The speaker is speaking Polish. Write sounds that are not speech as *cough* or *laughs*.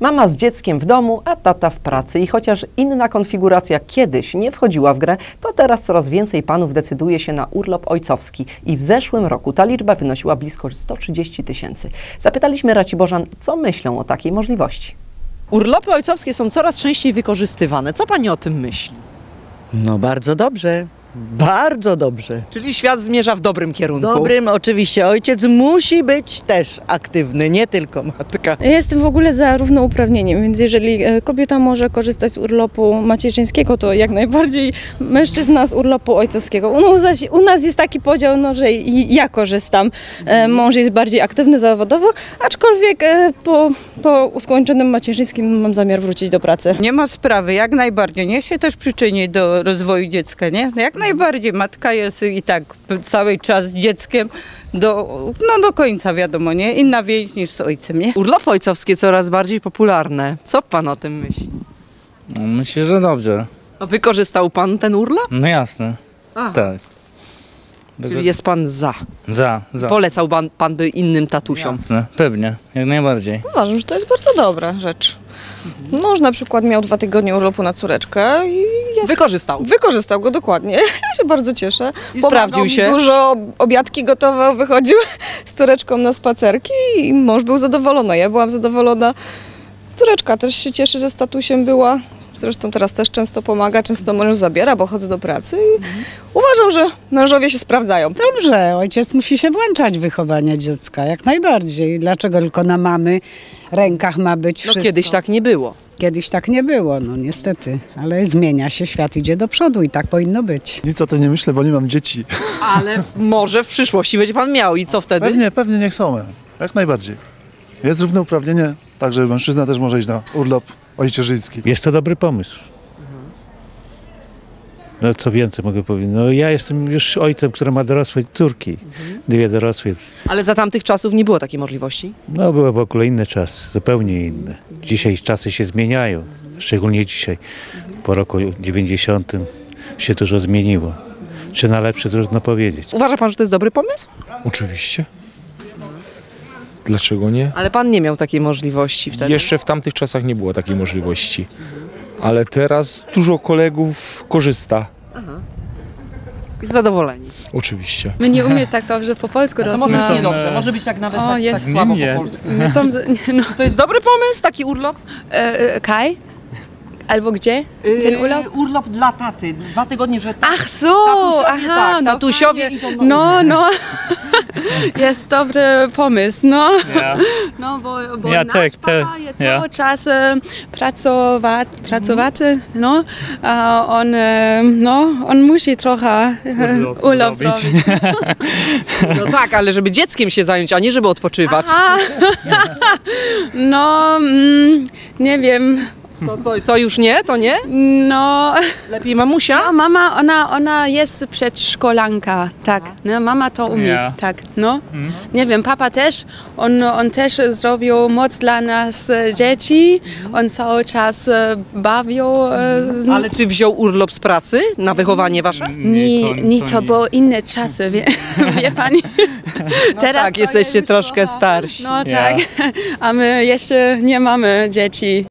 Mama z dzieckiem w domu, a tata w pracy. I chociaż inna konfiguracja kiedyś nie wchodziła w grę, to teraz coraz więcej panów decyduje się na urlop ojcowski. I w zeszłym roku ta liczba wynosiła blisko 130 tysięcy. Zapytaliśmy Raciborzan, co myślą o takiej możliwości. Urlopy ojcowskie są coraz częściej wykorzystywane. Co pani o tym myśli? No bardzo dobrze, bardzo dobrze. Czyli świat zmierza w dobrym kierunku. Dobrym oczywiście ojciec musi być też aktywny, nie tylko matka. Ja jestem w ogóle za równouprawnieniem, więc jeżeli e, kobieta może korzystać z urlopu macierzyńskiego, to jak najbardziej mężczyzna z urlopu ojcowskiego. U nas, u nas jest taki podział, no, że i ja korzystam. E, Mąż jest bardziej aktywny zawodowo, aczkolwiek e, po, po skończonym macierzyńskim mam zamiar wrócić do pracy. Nie ma sprawy, jak najbardziej. Niech się też przyczyni do rozwoju dziecka, nie? No Jak najbardziej. Matka jest i tak cały czas dzieckiem do, no do końca, wiadomo, nie? Inna więź niż z ojcem, nie? Urlopy ojcowskie coraz bardziej popularne. Co pan o tym myśli? No, myślę, że dobrze. A wykorzystał pan ten urlop? No jasne. A, Tak. Czyli jest pan za. Za, za. Polecał pan, pan by innym tatusiom. Jasne, pewnie, jak najbardziej. Uważam, że to jest bardzo dobra rzecz. Mąż na przykład miał dwa tygodnie urlopu na córeczkę i Wykorzystał. wykorzystał go dokładnie. *laughs* Ja się bardzo cieszę. I Pomagał sprawdził mi się. Dużo obiadki gotował, *laughs* wychodził z córeczką na spacerki i mąż był zadowolony. Ja byłam zadowolona. Córeczka też się cieszy, że statusiem była. Zresztą teraz też często pomaga, często mąż zabiera, bo chodzę do pracy i uważam, że mężowie się sprawdzają. Dobrze, ojciec musi się włączać w wychowanie dziecka, jak najbardziej. Dlaczego tylko na mamy rękach ma być No wszystko? kiedyś tak nie było. Kiedyś tak nie było, no niestety. Ale zmienia się, świat idzie do przodu i tak powinno być. Nic o tym nie myślę, bo nie mam dzieci. *laughs* Ale może w przyszłości będzie pan miał i co wtedy? Pewnie, pewnie niech są. Jak najbardziej. Jest równouprawnienie, także mężczyzna też może iść na urlop ojczerzyński. Jest to dobry pomysł. No co więcej mogę powiedzieć? No ja jestem już ojcem, który ma dorosłe córki. Dwie dorosłe. Ale za tamtych czasów nie było takiej możliwości. No były w ogóle inny czas, zupełnie inny. Dzisiaj czasy się zmieniają, szczególnie dzisiaj. Po roku 90 się dużo zmieniło. Czy na lepsze trudno powiedzieć. Uważa pan, że to jest dobry pomysł? Oczywiście. Dlaczego nie? Ale pan nie miał takiej możliwości wtedy. Jeszcze w tamtych czasach nie było takiej możliwości. Ale teraz dużo kolegów korzysta. Jest zadowoleni. Oczywiście. My nie umiemy tak dobrze po polsku *laughs* To może być niedobrze, może być tak nawet O, tak, tak słabo Nie, nie. po polsku. My są, *laughs* no, To jest dobry pomysł, taki urlop? e, Kaj? Albo gdzie? Ten urlop? Yy, urlop dla taty. Dwa tygodnie, że tak. Ach so, Tatusiowie, aha, tak, no tatusiowie idą na No, no, *laughs* jest dobry pomysł, no. *laughs* No, bo, bo Ja nasz tak, papa jest ja. cały czas e, pracować, no, a on, e, no, on musi trochę e, Urlop urlop zrobić. zrobić. *laughs* No tak, ale żeby dzieckiem się zająć, a nie żeby odpoczywać. A, no, mm, nie wiem, To, to, to już nie, to nie? no, Lepiej mamusia? a mama, ona, ona jest przedszkolanka, tak, no, mama to umie, Ja. tak, no. Nie wiem, papa też, on, on też zrobił moc dla nas e, dzieci, on cały czas e, bawił e, z Ale czy wziął urlop z pracy na wychowanie wasze? Nie, nie, to, było inne czasy, wie, *laughs* wie pani. Teraz tak, to jesteście troszkę starsi. No Ja. tak, *laughs* a my jeszcze nie mamy dzieci.